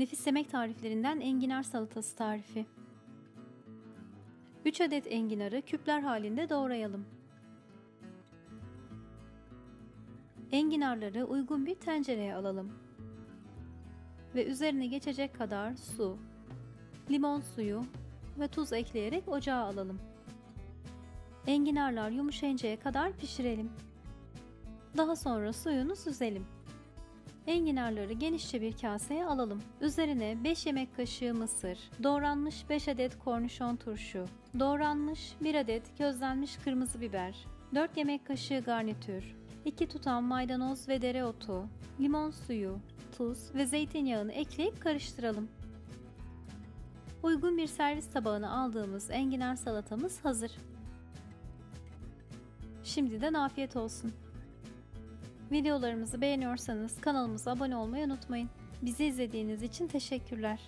Nefis yemek tariflerinden enginar salatası tarifi. 3 adet enginarı küpler halinde doğrayalım. Enginarları uygun bir tencereye alalım. Ve üzerine geçecek kadar su, limon suyu ve tuz ekleyerek ocağa alalım. Enginarlar yumuşayıncaya kadar pişirelim. Daha sonra suyunu süzelim. Enginarları genişçe bir kaseye alalım. Üzerine 5 yemek kaşığı mısır, doğranmış 5 adet kornişon turşu, doğranmış 1 adet közlenmiş kırmızı biber, 4 yemek kaşığı garnitür, 2 tutam maydanoz ve dereotu, limon suyu, tuz ve zeytinyağını ekleyip karıştıralım. Uygun bir servis tabağına aldığımız enginar salatamız hazır. Şimdiden afiyet olsun. Videolarımızı beğeniyorsanız kanalımıza abone olmayı unutmayın. Bizi izlediğiniz için teşekkürler.